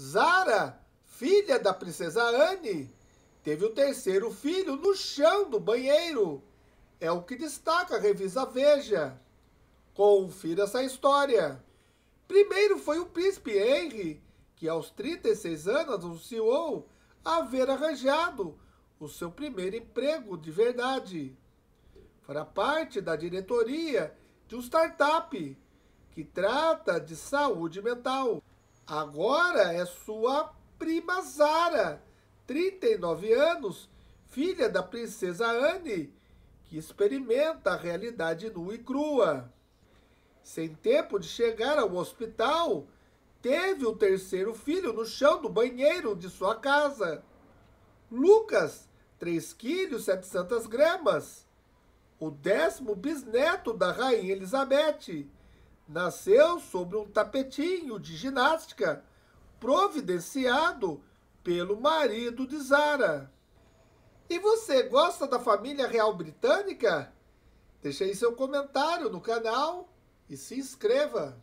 Zara, filha da princesa Anne, teve o terceiro filho no chão do banheiro. É o que destaca a revista Veja. Confira essa história. Primeiro foi o príncipe Henry, que aos 36 anos anunciou haver arranjado o seu primeiro emprego de verdade. Fará parte da diretoria de um startup que trata de saúde mental. Agora é sua prima Zara, 39 anos, filha da princesa Anne, que experimenta a realidade nua e crua. Sem tempo de chegar ao hospital, teve o terceiro filho no chão do banheiro de sua casa. Lucas, 3 quilos 700 gramas. O décimo bisneto da rainha Elizabeth nasceu sobre um tapetinho de ginástica providenciado pelo marido de Zara. E você gosta da família real britânica? Deixe aí seu comentário no canal e se inscreva.